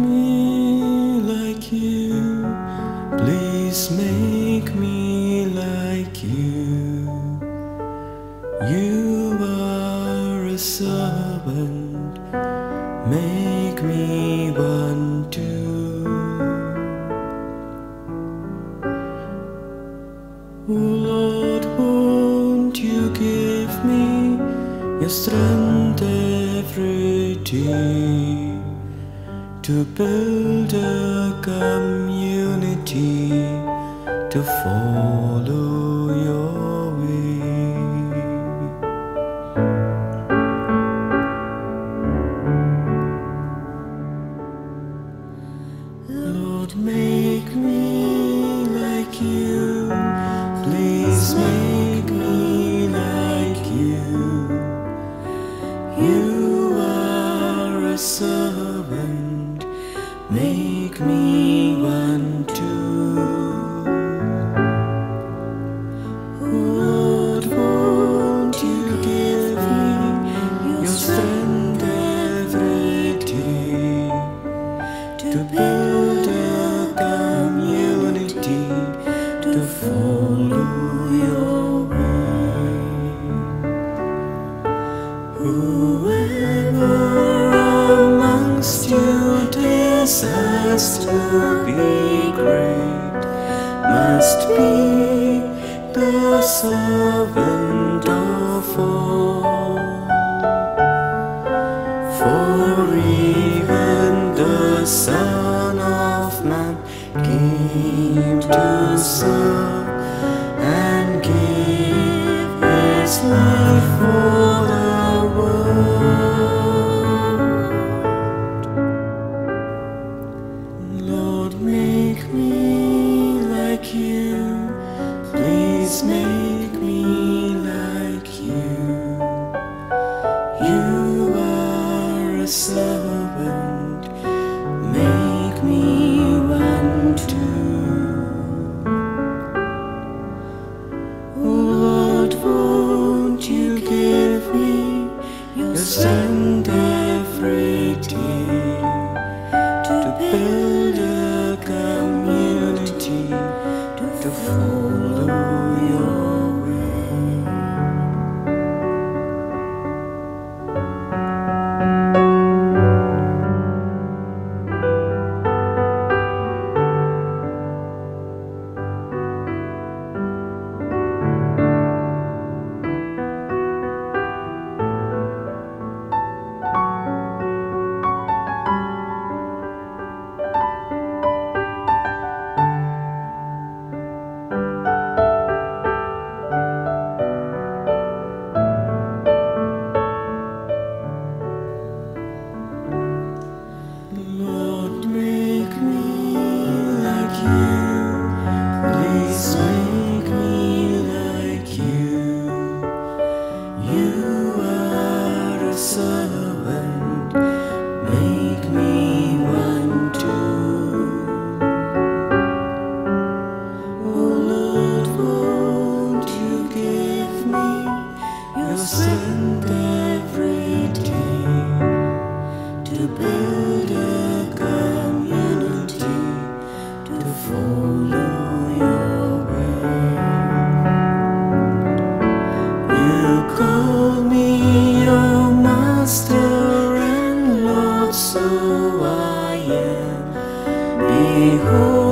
me like you. Please make me like you. You are a servant. Make me one too. Oh Lord, won't you give me your strength? to build a community to follow. comes to be great must be the servant of all. For even the Son of Man came to serve and give his life. name. me. Who?